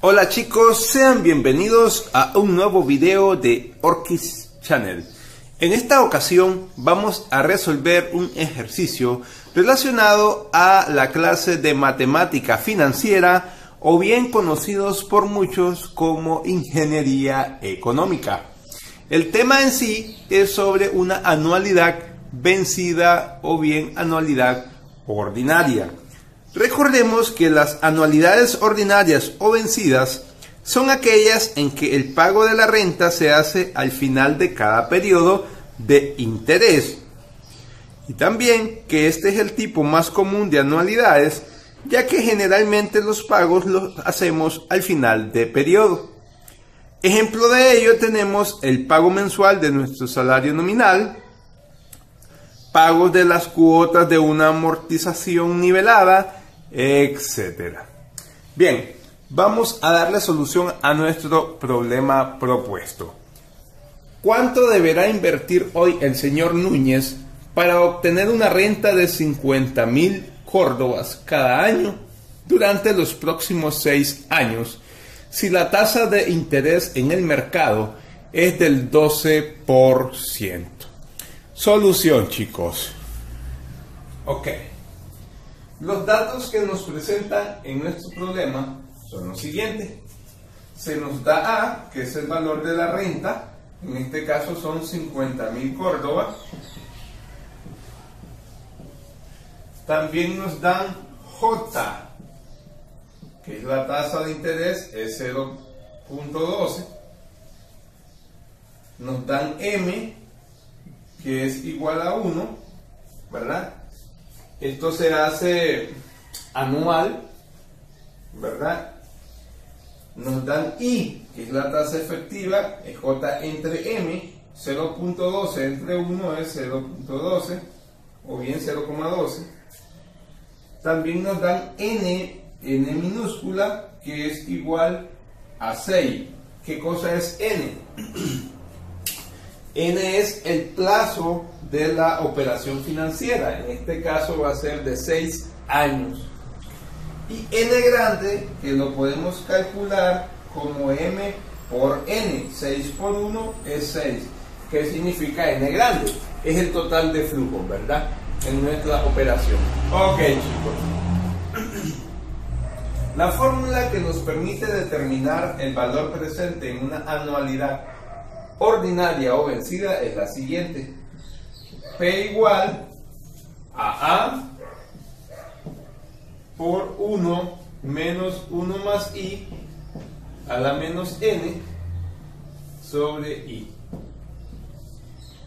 Hola chicos, sean bienvenidos a un nuevo video de Orkis Channel. En esta ocasión vamos a resolver un ejercicio relacionado a la clase de matemática financiera o bien conocidos por muchos como ingeniería económica. El tema en sí es sobre una anualidad vencida o bien anualidad ordinaria. Recordemos que las anualidades ordinarias o vencidas son aquellas en que el pago de la renta se hace al final de cada periodo de interés. Y también que este es el tipo más común de anualidades, ya que generalmente los pagos los hacemos al final de periodo. Ejemplo de ello tenemos el pago mensual de nuestro salario nominal, pagos de las cuotas de una amortización nivelada, etc. Bien, vamos a darle solución a nuestro problema propuesto. ¿Cuánto deberá invertir hoy el señor Núñez para obtener una renta de 50 mil córdobas cada año durante los próximos seis años si la tasa de interés en el mercado es del 12%? Solución, chicos. Ok. Los datos que nos presentan en nuestro problema son los siguientes. Se nos da A, que es el valor de la renta, en este caso son 50 mil córdobas. También nos dan J, que es la tasa de interés, es 0.12. Nos dan M, que es igual a 1, ¿verdad? Esto se hace anual, ¿verdad? Nos dan I, que es la tasa efectiva, es J entre M, 0.12 entre 1 es 0.12, o bien 0.12. También nos dan N, N minúscula, que es igual a 6. ¿Qué cosa es N? N es el plazo de la operación financiera. En este caso va a ser de 6 años. Y N grande, que lo podemos calcular como M por N. 6 por 1 es 6. ¿Qué significa N grande? Es el total de flujo, ¿verdad? En nuestra operación. Ok, chicos. La fórmula que nos permite determinar el valor presente en una anualidad ordinaria o vencida es la siguiente. P igual a A por 1 menos 1 más I a la menos N sobre I.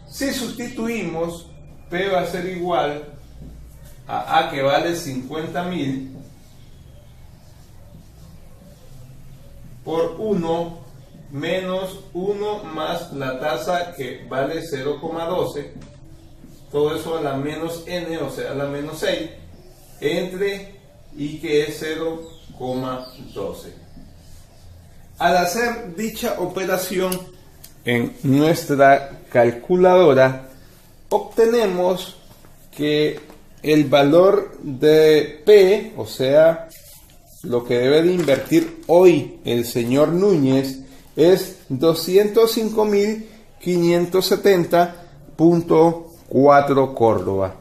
Si sustituimos, P va a ser igual a A que vale 50.000 por 1 menos 1 más la tasa que vale 0,12, todo eso a la menos n, o sea, a la menos 6, entre y que es 0,12. Al hacer dicha operación en nuestra calculadora, obtenemos que el valor de P, o sea, lo que debe de invertir hoy el señor Núñez, es 205.570.4 Córdoba.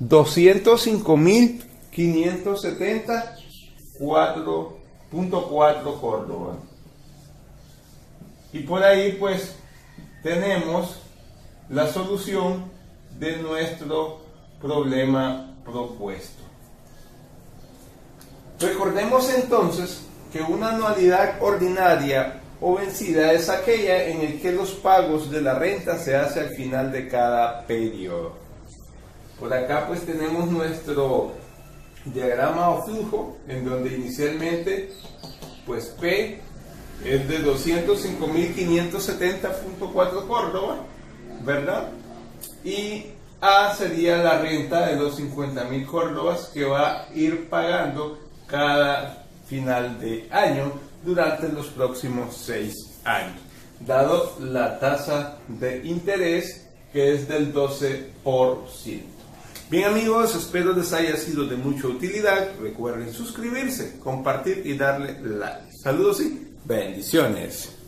205.570.4 Córdoba. Y por ahí pues tenemos la solución de nuestro problema propuesto. Recordemos entonces que una anualidad ordinaria vencida es aquella en el que los pagos de la renta se hace al final de cada periodo. Por acá pues tenemos nuestro diagrama o flujo en donde inicialmente pues P es de 205.570.4 Córdoba, ¿verdad? Y A sería la renta de los 50.000 Córdobas que va a ir pagando cada final de año durante los próximos seis años, dado la tasa de interés que es del 12%. Bien amigos, espero les haya sido de mucha utilidad. Recuerden suscribirse, compartir y darle like. Saludos y bendiciones.